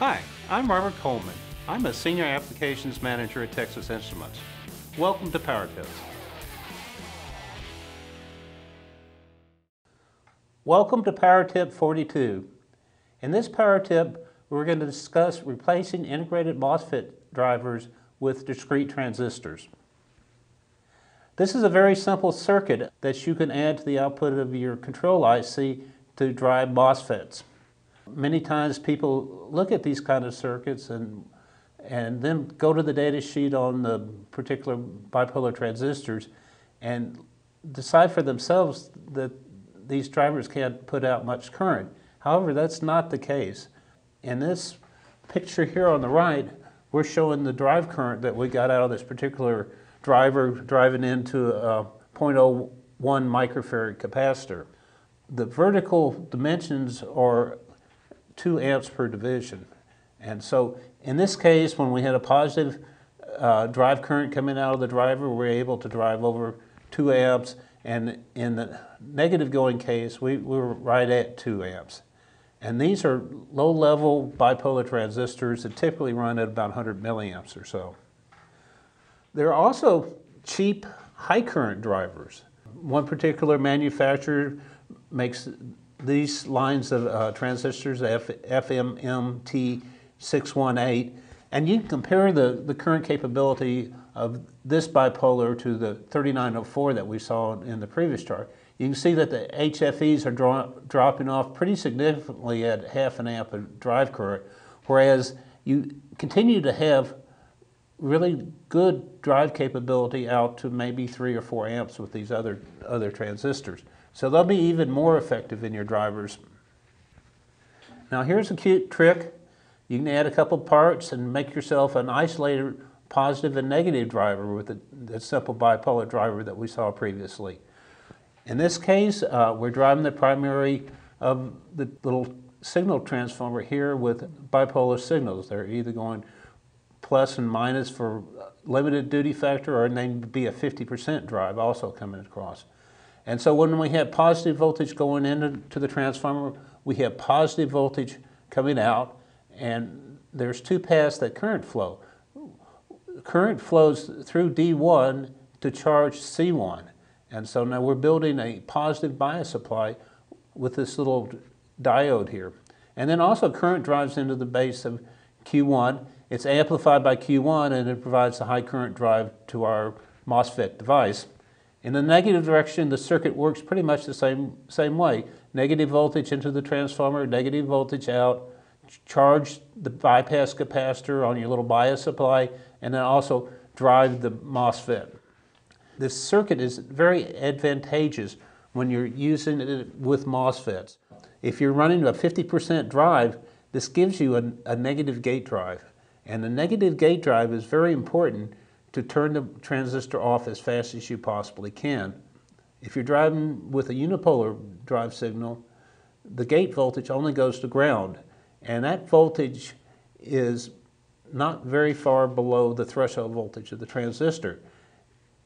Hi, I'm Robert Kollman. I'm a Senior Applications Manager at Texas Instruments. Welcome to Power Tips. Welcome to Power Tip 42. In this Power Tip, we're going to discuss replacing integrated MOSFET drivers with discrete transistors. This is a very simple circuit that you can add to the output of your control IC to drive MOSFETs. Many times people look at these kind of circuits and, and then go to the data sheet on the particular bipolar transistors and decide for themselves that these drivers can't put out much current. However, that's not the case. In this picture here on the right, we're showing the drive current that we got out of this particular driver driving into a 0.01 microfarad capacitor. The vertical dimensions are 2 amps per division. And so in this case, when we had a positive uh, drive current coming out of the driver, we were able to drive over 2 amps. And in the negative going case, we, we were right at 2 amps. And these are low-level bipolar transistors that typically run at about 100 milliamps or so. There are also cheap high current drivers. One particular manufacturer makes these lines of uh, transistors, F, FMMT618, and you can compare the, the current capability of this bipolar to the 3904 that we saw in the previous chart. You can see that the HFEs are draw, dropping off pretty significantly at half an amp of drive current, whereas you continue to have really good drive capability out to maybe three or four amps with these other, other transistors. So they'll be even more effective in your drivers. Now here's a cute trick. You can add a couple parts and make yourself an isolated positive and negative driver with the, the simple bipolar driver that we saw previously. In this case, uh, we're driving the primary of the little signal transformer here with bipolar signals. They're either going plus and minus for limited duty factor or they be a 50% drive also coming across. And so when we have positive voltage going into the transformer, we have positive voltage coming out and there's two paths that current flow. Current flows through D1 to charge C1. And so now we're building a positive bias supply with this little diode here. And then also current drives into the base of Q1 it's amplified by Q1 and it provides the high current drive to our MOSFET device. In the negative direction, the circuit works pretty much the same, same way. Negative voltage into the transformer, negative voltage out, charge the bypass capacitor on your little bias supply, and then also drive the MOSFET. This circuit is very advantageous when you're using it with MOSFETs. If you're running a 50% drive, this gives you a, a negative gate drive. And the negative gate drive is very important to turn the transistor off as fast as you possibly can. If you're driving with a unipolar drive signal, the gate voltage only goes to ground. And that voltage is not very far below the threshold voltage of the transistor.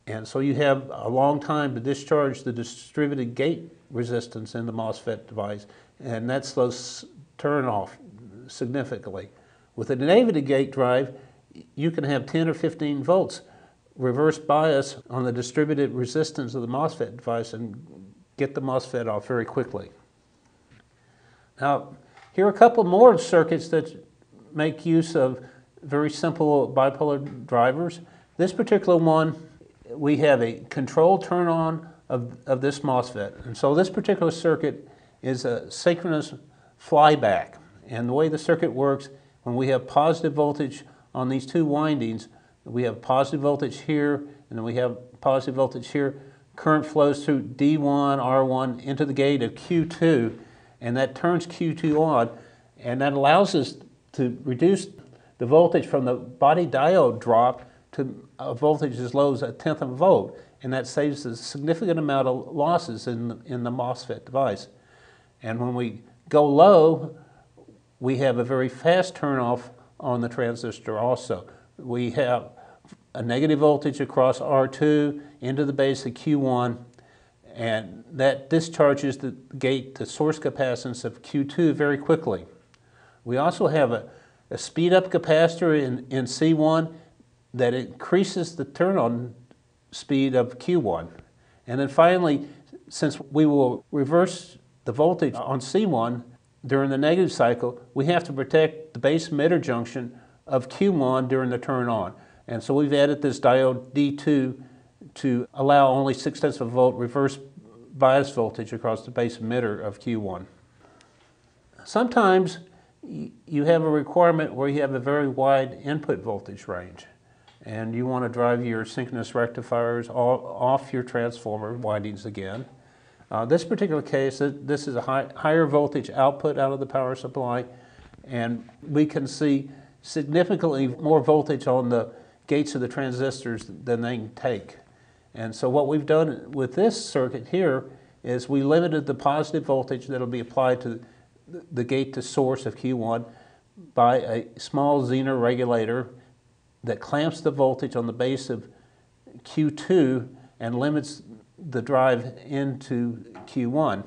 And so you have a long time to discharge the distributed gate resistance in the MOSFET device, and that slows turn off significantly. With a negative gate drive, you can have 10 or 15 volts reverse bias on the distributed resistance of the MOSFET device and get the MOSFET off very quickly. Now, here are a couple more circuits that make use of very simple bipolar drivers. This particular one, we have a control turn on of, of this MOSFET. And so this particular circuit is a synchronous flyback. And the way the circuit works when we have positive voltage on these two windings, we have positive voltage here, and then we have positive voltage here. Current flows through D1, R1 into the gate of Q2, and that turns Q2 on, and that allows us to reduce the voltage from the body diode drop to a voltage as low as a tenth of a volt, and that saves a significant amount of losses in the, in the MOSFET device. And when we go low, we have a very fast turnoff on the transistor also. We have a negative voltage across R2 into the base of Q1, and that discharges the gate, the source capacitance of Q2 very quickly. We also have a, a speed up capacitor in, in C1 that increases the turn on speed of Q1. And then finally, since we will reverse the voltage on C1 during the negative cycle, we have to protect the base emitter junction of Q1 during the turn on. And so we've added this diode D2 to allow only 6 tenths of a volt reverse bias voltage across the base emitter of Q1. Sometimes you have a requirement where you have a very wide input voltage range and you want to drive your synchronous rectifiers off your transformer windings again. Uh, this particular case, this is a high, higher voltage output out of the power supply and we can see significantly more voltage on the gates of the transistors than they can take. And so what we've done with this circuit here is we limited the positive voltage that will be applied to the gate to source of Q1 by a small Zener regulator that clamps the voltage on the base of Q2 and limits the drive into Q1.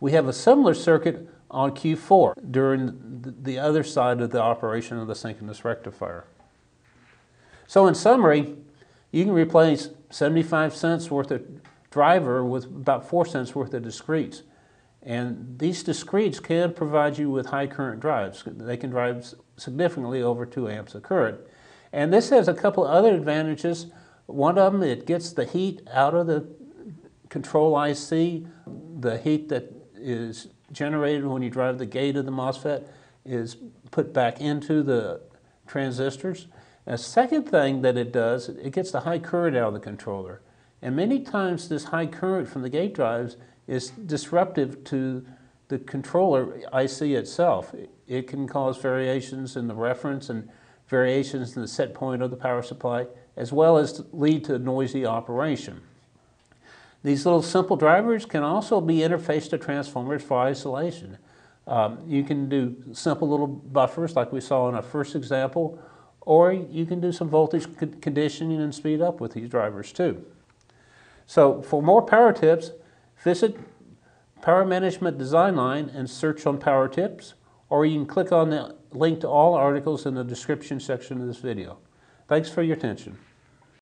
We have a similar circuit on Q4 during the other side of the operation of the synchronous rectifier. So in summary, you can replace 75 cents worth of driver with about 4 cents worth of discretes. And these discretes can provide you with high current drives. They can drive significantly over 2 amps of current. And this has a couple other advantages. One of them, it gets the heat out of the control IC. The heat that is generated when you drive the gate of the MOSFET is put back into the transistors. A second thing that it does, it gets the high current out of the controller. And many times this high current from the gate drives is disruptive to the controller IC itself. It can cause variations in the reference and variations in the set point of the power supply, as well as lead to noisy operation. These little simple drivers can also be interfaced to transformers for isolation. Um, you can do simple little buffers like we saw in our first example, or you can do some voltage conditioning and speed up with these drivers too. So for more power tips, visit Power Management Design Line and search on Power Tips, or you can click on the link to all articles in the description section of this video. Thanks for your attention.